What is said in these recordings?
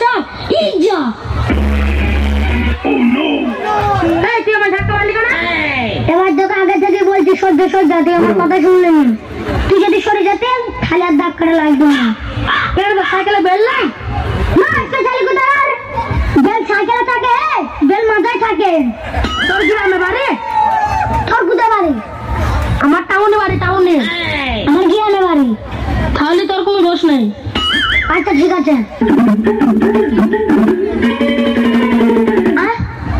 সব এই যা এই তুই আমার ধাক্কা মারলি কেন? এবার তোকে আগে থেকে বলছি সহ্য সহ্য তুই আমার কথা শুনলি তুই যদি সরে যেতে খালি আর করে লাগতো না। কেন সাইকেলে বেল নাই? না সাইকেল কোথার বেল সাইকেলে থাকে বেল মাথায় থাকে। আচ্ছা ঠিক আছে।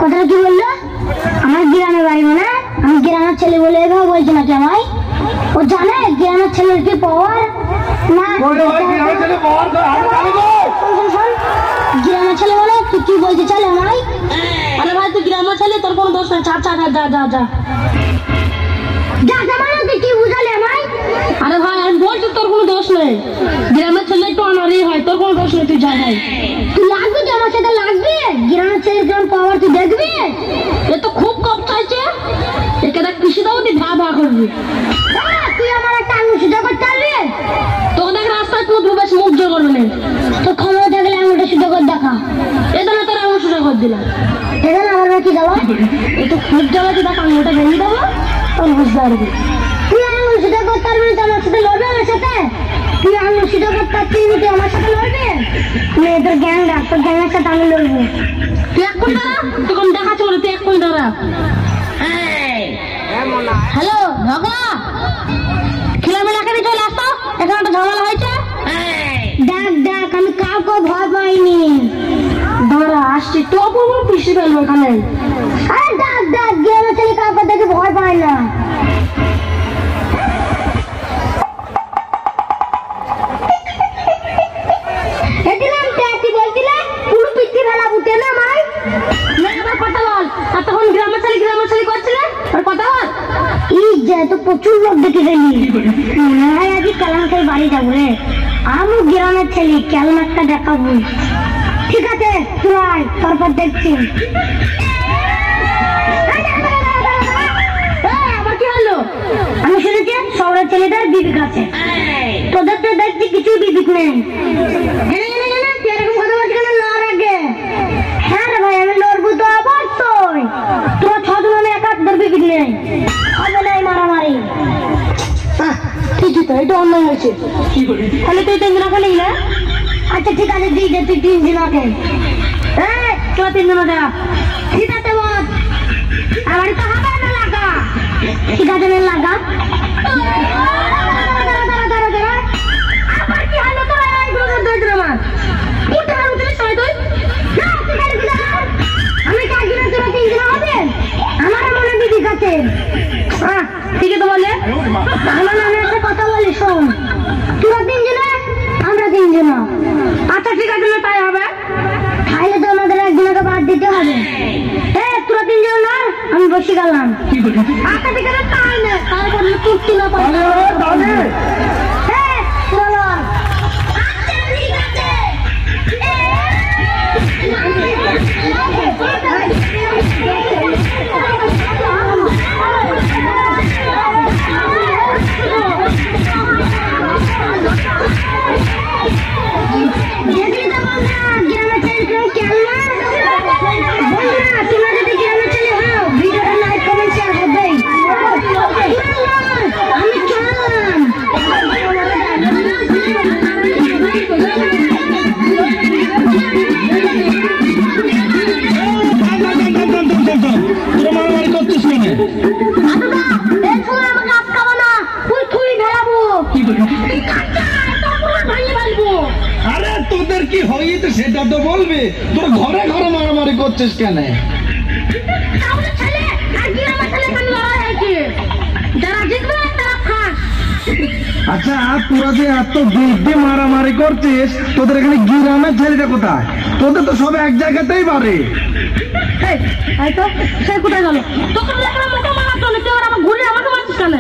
কথাটা কি বলল? আমার গ্রামে বাড়ি মানে? আমি গ্রামের ছেলে বলে এভাবে বলছি নাকি আমায়? ও জানে গ্রামের ছেলের কি পাওয়ার না। গ্রামের ছেলে বলে তুই কি বলতে চালে আমায়। আরে ভাই তুই গ্রামের ছেলে তোর কোনো দোষ নেই। ছাড় ছাড় যা যা যা। কোনো তুই লাগবি তুই আমার সাথে লাগবি? গ্রামের ছেলে গ্রাম পাওয়ার তুই দেখবি? এ তো খুব কম চাইছে। একে দেখ কৃষি দেবো তুই ভা ভা করবি। তুই আমার একটা আঙুল সুজা করতে পারবি? তোকে দেখ রাস্তায় তুই বেশ মুখ জোর করবি না। তো ক্ষমতা থাকলে আঙুলটা সুজা করে দেখা। এখানে তোর আঙুল সুজা করে দিলাম। এখানে আমার কি দেবো একটু খুব যাবে তুই দেখ আঙুলটা ভেঙে দেবো। তোর বুঝতে পারবি তুই আঙুল সুজা করতে পারবি তো আমার সাথে লড়বে আমার সাথে? তুই আঙুল সুজা করতে পারছিস না, তুই আমার সাথে লড়বে? তুই তোর গ্যাং রাখ তোর গ্যাংয়ের সাথে আমি লড়বো। তুই এক কোন দাঁড়া তুই কোন দেখাচ্ছ তুই এক কোন দাঁড়া হ্যালো ভগা। খেলামেলা করে চলে আসতো এখানে একটা ঝামেলা হয়েছে। দেখ দেখ আমি কাউকে ভয় পাইনি। দাঁড়া আসছি। তো পুরো পিছিয়ে ফেলব এখানে। এদিলাম ট্যাটি বলছিলে পুরো পিঠি ফেলা বুতে না মাই না এবার কথা বল। আর তখন গ্রামের ছেলে করছিলে? আর কথা বল। এই যে তো প্রচুর লোক দেখে গেলি মনে হয় আজ কালামকের বাড়ি যাব রে। আমি গ্রামের ছেলে একটা দেখাবো। ঠিক আছে তুই আয়, তারপর দেখছি। আমি শুনেছি শহরের ছেলেদের বিবেক আছে। তোদের তো দেখছি কিছুই বিবেক নেই। এটা অন্যায় হয়েছে। তাহলে তুই তিনজন আগে নিলে? আচ্ছা ঠিক আছে দিই দে তুই তোরা তিনজন আগে আ। ঠিক আছে বল আমার তো না লাগা। ঠিক আছে না লাগা। দাঁড়া, দাঁড়া, দাঁড়া, দাঁড়া। আবার কি হলো তোরা গেলাম আচ্ছা ঠিক আছে তাই না তারপর আরে তোদের কি সেটা তো বলবি? তোর ঘরে ঘরে মারামারি করছিস কেন? আচ্ছা তোরা যে এত মারামারি করছিস তোদের এখানে গ্রামের ছেলেটা কোথায়? তোদের তো সব এক জায়গাতেই পারে কোথায় গেল? আমার ঘুরে আমাকে মারছিস কেন?